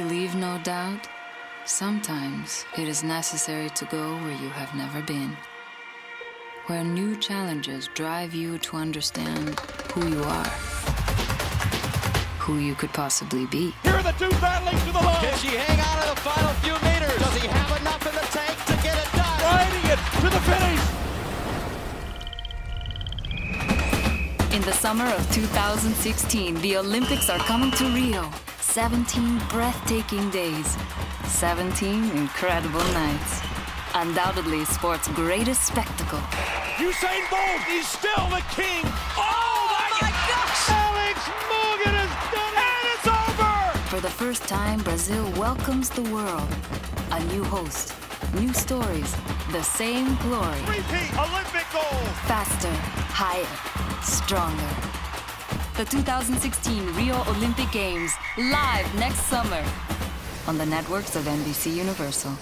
to leave no doubt? Sometimes it is necessary to go where you have never been. Where new challenges drive you to understand who you are. Who you could possibly be. Here are the two battling to the line. Can she hang on in the final few meters? Does he have enough in the tank to get it done? Riding it to the finish. In the summer of 2016, the Olympics are coming to Rio. 17 breathtaking days, 17 incredible nights. Undoubtedly sport's greatest spectacle. Usain Bolt, he's still the king. Oh, oh, my, gosh! Alex Morgan has done it, and it's over! For the first time, Brazil welcomes the world. A new host, new stories, the same glory. Repeat Olympic gold. Faster, higher, stronger. The 2016 Rio Olympic Games, live next summer on the networks of NBC Universal.